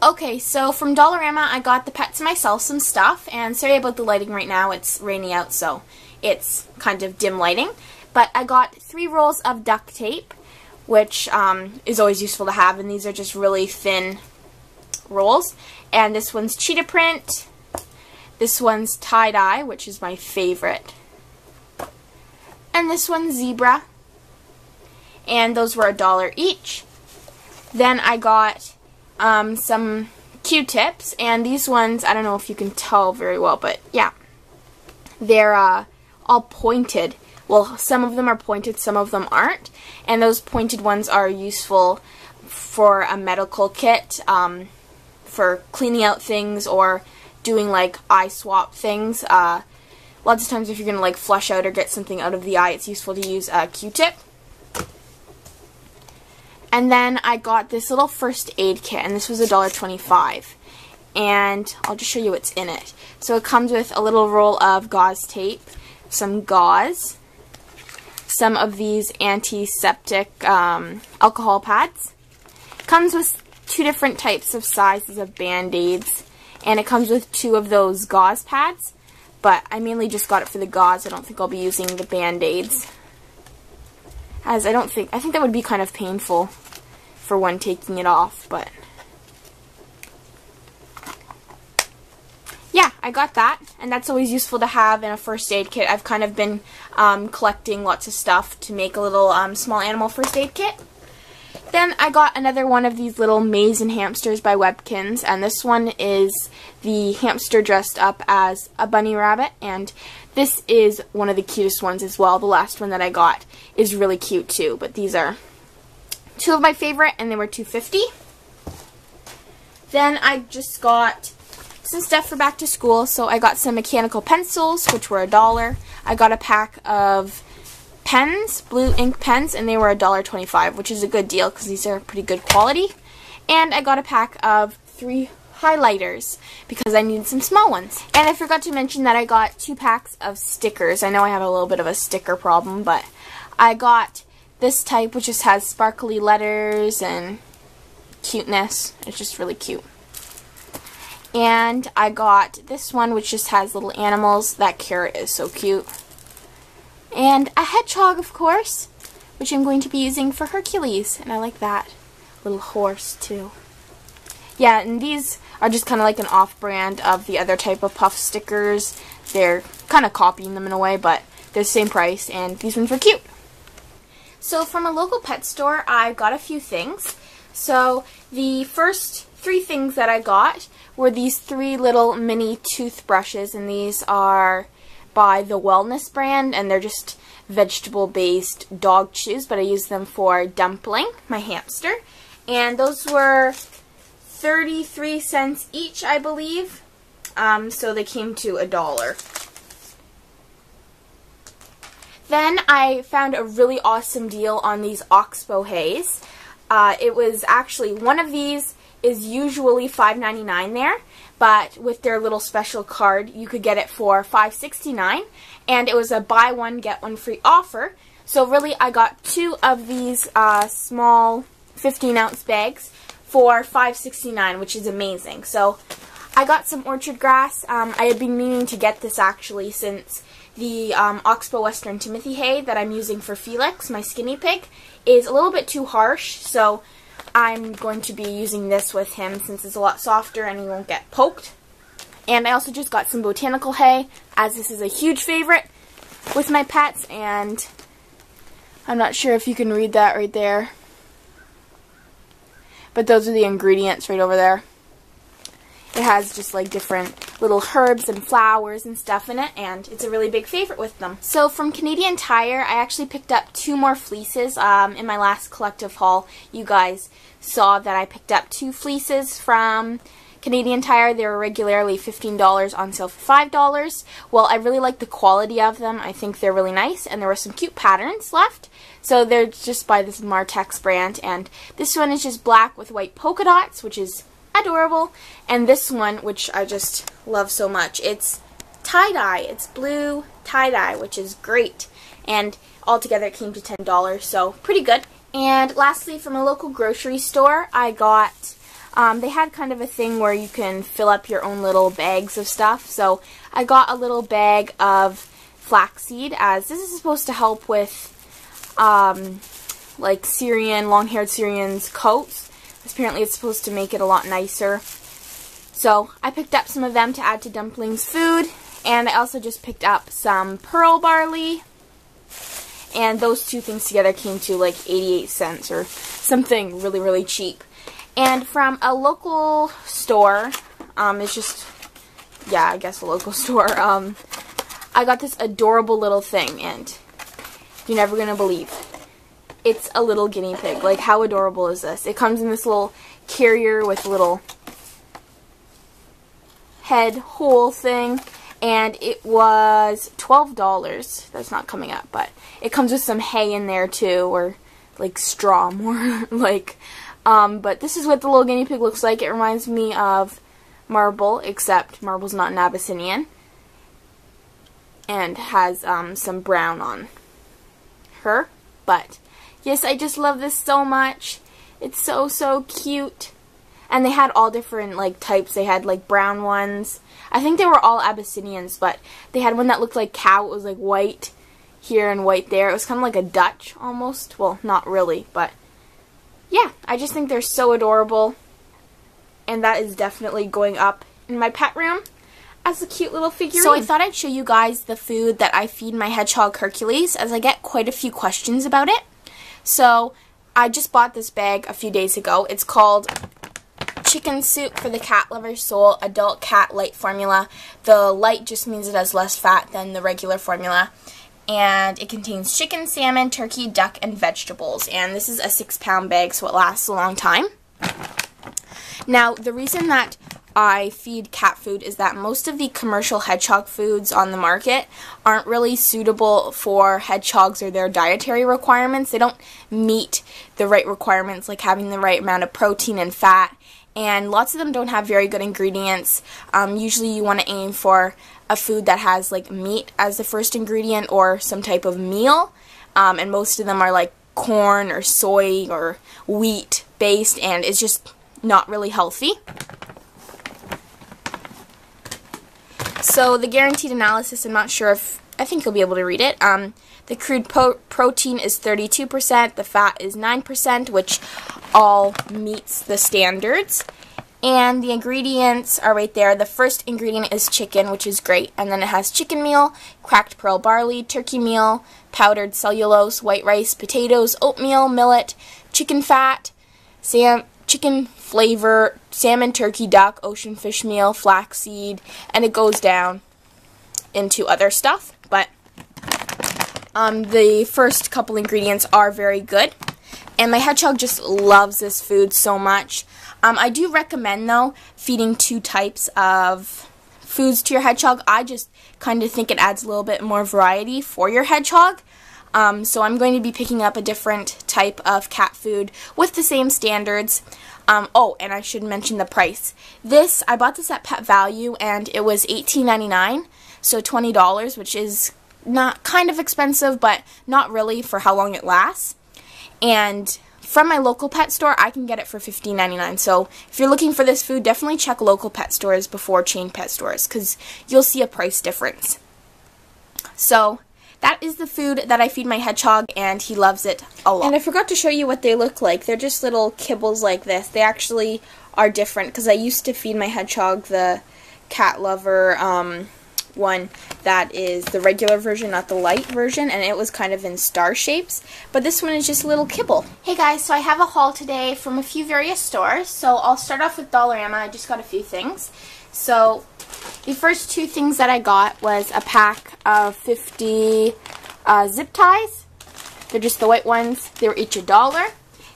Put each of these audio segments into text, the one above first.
Okay, so from Dollarama, I got the pets myself some stuff, and sorry about the lighting right now, it's rainy out, so it's kind of dim lighting. But I got three rolls of duct tape, which um, is always useful to have, and these are just really thin rolls. And this one's cheetah print, this one's tie-dye, which is my favorite, and this one's zebra, and those were a dollar each. Then I got um, some Q-tips, and these ones, I don't know if you can tell very well, but yeah, they're uh, all pointed. Well, some of them are pointed, some of them aren't, and those pointed ones are useful for a medical kit, um, for cleaning out things or doing like eye swap things. Uh, lots of times if you're going to like flush out or get something out of the eye, it's useful to use a Q-tip. And then I got this little first aid kit, and this was $1.25. And I'll just show you what's in it. So it comes with a little roll of gauze tape, some gauze, some of these antiseptic um, alcohol pads. Comes with two different types of sizes of band-aids, and it comes with two of those gauze pads. But I mainly just got it for the gauze. I don't think I'll be using the band-aids as I don't think, I think that would be kind of painful for one taking it off, but yeah, I got that, and that's always useful to have in a first aid kit. I've kind of been um, collecting lots of stuff to make a little um, small animal first aid kit. Then I got another one of these little Mazin' Hamsters by Webkinz, and this one is the hamster dressed up as a bunny rabbit, and this is one of the cutest ones as well. The last one that I got is really cute too, but these are two of my favorite, and they were 250 Then I just got some stuff for back to school, so I got some mechanical pencils, which were a dollar. I got a pack of pens, blue ink pens, and they were $1.25, which is a good deal because these are pretty good quality. And I got a pack of three highlighters because I needed some small ones. And I forgot to mention that I got two packs of stickers. I know I have a little bit of a sticker problem, but I got this type which just has sparkly letters and cuteness. It's just really cute. And I got this one which just has little animals. That carrot is so cute. And a hedgehog, of course, which I'm going to be using for Hercules. And I like that. Little horse, too. Yeah, and these are just kind of like an off-brand of the other type of puff stickers. They're kind of copying them in a way, but they're the same price, and these ones were cute. So from a local pet store, I got a few things. So the first three things that I got were these three little mini toothbrushes, and these are by the Wellness brand, and they're just vegetable-based dog chews, but I use them for Dumpling, my hamster. And those were 33 cents each, I believe. Um, so they came to a dollar. Then I found a really awesome deal on these Oxbow Hays. Uh, it was actually, one of these is usually $5.99 there, but with their little special card, you could get it for $5.69, and it was a buy one, get one free offer. So really, I got two of these uh, small 15-ounce bags for $5.69, which is amazing. So I got some orchard grass. Um, I had been meaning to get this actually since the um, Oxbow Western Timothy hay that I'm using for Felix, my skinny pig, is a little bit too harsh, so I'm going to be using this with him since it's a lot softer and he won't get poked. And I also just got some botanical hay, as this is a huge favorite with my pets, and I'm not sure if you can read that right there. But those are the ingredients right over there. It has just like different little herbs and flowers and stuff in it, and it's a really big favorite with them. So from Canadian Tire, I actually picked up two more fleeces. Um, in my last collective haul, you guys saw that I picked up two fleeces from Canadian Tire. They were regularly $15 on sale for $5. Well, I really like the quality of them. I think they're really nice, and there were some cute patterns left. So they're just by this Martex brand, and this one is just black with white polka dots, which is adorable. And this one, which I just love so much, it's tie-dye. It's blue tie-dye, which is great. And altogether it came to $10, so pretty good. And lastly, from a local grocery store, I got um, they had kind of a thing where you can fill up your own little bags of stuff. So I got a little bag of flaxseed as this is supposed to help with um, like Syrian, long-haired Syrians coats. Apparently it's supposed to make it a lot nicer. So I picked up some of them to add to dumplings food. And I also just picked up some pearl barley. And those two things together came to like 88 cents or something really, really cheap. And from a local store, um, it's just, yeah, I guess a local store, um, I got this adorable little thing, and you're never going to believe. It's a little guinea pig. Like, how adorable is this? It comes in this little carrier with little head hole thing, and it was $12. That's not coming up, but it comes with some hay in there, too, or, like, straw, more like um, but this is what the little guinea pig looks like. It reminds me of Marble, except Marble's not an Abyssinian. And has um, some brown on her. But, yes, I just love this so much. It's so, so cute. And they had all different, like, types. They had, like, brown ones. I think they were all Abyssinians, but they had one that looked like cow. It was, like, white here and white there. It was kind of like a Dutch, almost. Well, not really, but yeah, I just think they're so adorable. And that is definitely going up in my pet room as a cute little figurine. So I thought I'd show you guys the food that I feed my hedgehog Hercules as I get quite a few questions about it. So I just bought this bag a few days ago. It's called Chicken Soup for the Cat Lover's Soul Adult Cat Light Formula. The light just means it has less fat than the regular formula and it contains chicken, salmon, turkey, duck, and vegetables. And this is a six pound bag, so it lasts a long time. Now, the reason that I feed cat food is that most of the commercial hedgehog foods on the market aren't really suitable for hedgehogs or their dietary requirements. They don't meet the right requirements, like having the right amount of protein and fat and lots of them don't have very good ingredients. Um, usually you want to aim for a food that has like meat as the first ingredient or some type of meal. Um, and most of them are like corn or soy or wheat based and it's just not really healthy. So the guaranteed analysis, I'm not sure if, I think you'll be able to read it. Um, the crude protein is 32%, the fat is 9%, which all meets the standards. And the ingredients are right there. The first ingredient is chicken, which is great. And then it has chicken meal, cracked pearl barley, turkey meal, powdered cellulose, white rice, potatoes, oatmeal, millet, chicken fat, sam chicken flavor, salmon, turkey, duck, ocean fish meal, flaxseed, and it goes down into other stuff. But um, the first couple ingredients are very good. And my hedgehog just loves this food so much. Um, I do recommend, though, feeding two types of foods to your hedgehog. I just kind of think it adds a little bit more variety for your hedgehog. Um, so I'm going to be picking up a different type of cat food with the same standards. Um, oh, and I should mention the price. This, I bought this at Pet Valu, and it was $18.99, so $20, which is not kind of expensive, but not really for how long it lasts. And from my local pet store, I can get it for $15.99. So if you're looking for this food, definitely check local pet stores before chain pet stores because you'll see a price difference. So that is the food that I feed my hedgehog, and he loves it a lot. And I forgot to show you what they look like. They're just little kibbles like this. They actually are different because I used to feed my hedgehog the cat lover um, one that is the regular version, not the light version, and it was kind of in star shapes. But this one is just a little kibble. Hey guys, so I have a haul today from a few various stores. So I'll start off with Dollarama. I just got a few things. So the first two things that I got was a pack of 50 uh, zip ties. They're just the white ones. They were each a dollar.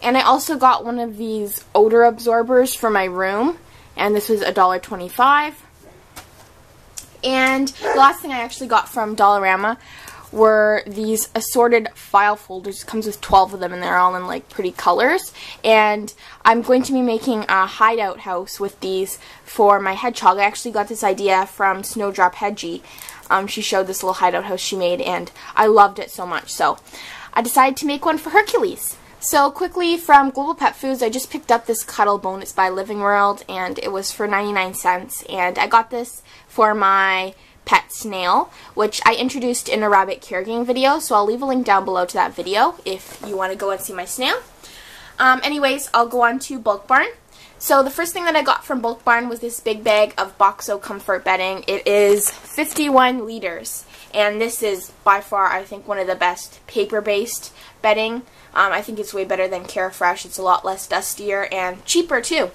And I also got one of these odor absorbers for my room. And this was a dollar twenty-five. And the last thing I actually got from Dollarama were these assorted file folders. It comes with 12 of them and they're all in like pretty colors. And I'm going to be making a hideout house with these for my hedgehog. I actually got this idea from Snowdrop Hedgie. Um, she showed this little hideout house she made and I loved it so much. So I decided to make one for Hercules. So quickly from Global Pet Foods, I just picked up this Cuttlebone. It's by Living World, and it was for 99 cents. And I got this for my pet snail, which I introduced in a rabbit care game video. So I'll leave a link down below to that video if you want to go and see my snail. Um, anyways, I'll go on to Bulk Barn. So the first thing that I got from Bulk Barn was this big bag of Boxo Comfort bedding. It is 51 liters, and this is by far, I think, one of the best paper-based bedding. Um, I think it's way better than Carefresh. It's a lot less dustier and cheaper too.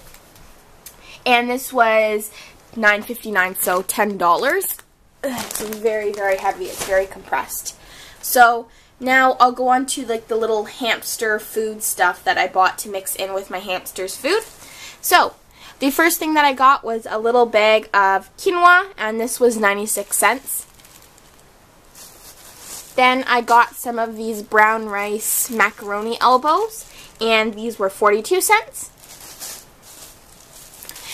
And this was $9.59, so $10. It's very, very heavy. It's very compressed. So now I'll go on to like the little hamster food stuff that I bought to mix in with my hamster's food. So, the first thing that I got was a little bag of quinoa, and this was 96 cents. Then I got some of these brown rice macaroni elbows, and these were 42 cents.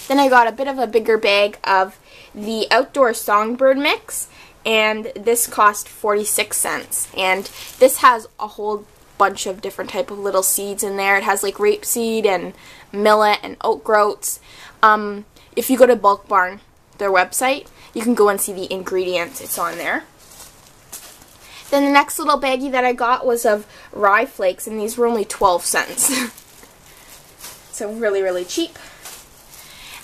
Then I got a bit of a bigger bag of the outdoor songbird mix, and this cost 46 cents. And this has a whole bunch of different type of little seeds in there. It has like rapeseed and millet and oat groats. Um, if you go to Bulk Barn, their website, you can go and see the ingredients. It's on there. Then the next little baggie that I got was of rye flakes, and these were only 12 cents. so really, really cheap.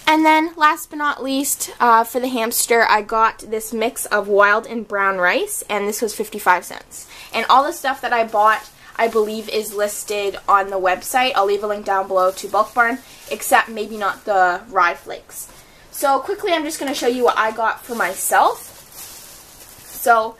And then, last but not least, uh, for the hamster, I got this mix of wild and brown rice, and this was 55 cents. And all the stuff that I bought, I believe, is listed on the website. I'll leave a link down below to Bulk Barn, except maybe not the rye flakes. So, quickly, I'm just going to show you what I got for myself. So,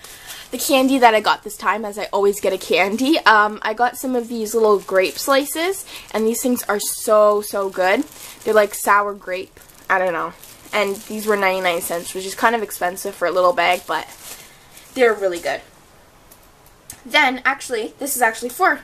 the candy that I got this time, as I always get a candy. Um, I got some of these little grape slices, and these things are so, so good. They're like sour grape. I don't know. And these were 99 cents, which is kind of expensive for a little bag, but they're really good. Then, actually, this is actually for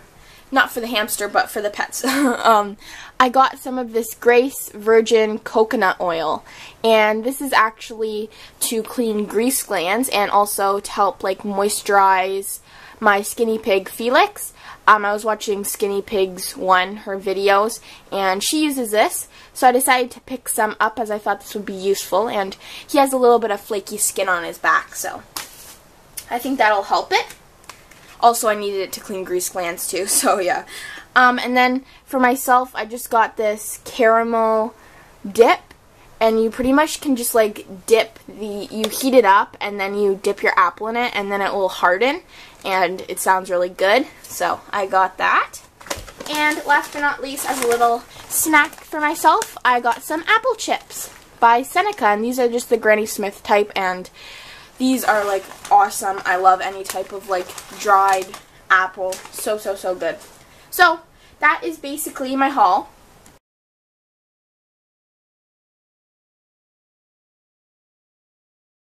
not for the hamster, but for the pets. um, I got some of this Grace Virgin Coconut Oil, and this is actually to clean grease glands and also to help like moisturize my skinny pig Felix. Um, I was watching Skinny Pigs 1, her videos, and she uses this, so I decided to pick some up as I thought this would be useful, and he has a little bit of flaky skin on his back, so I think that'll help it. Also, I needed it to clean grease glands too, so yeah. Um, and then for myself, I just got this caramel dip, and you pretty much can just like dip the, you heat it up, and then you dip your apple in it, and then it will harden, and it sounds really good. So I got that. And last but not least, as a little snack for myself, I got some apple chips by Seneca, and these are just the Granny Smith type, and these are like awesome. I love any type of like dried apple. So, so, so good. So, that is basically my haul.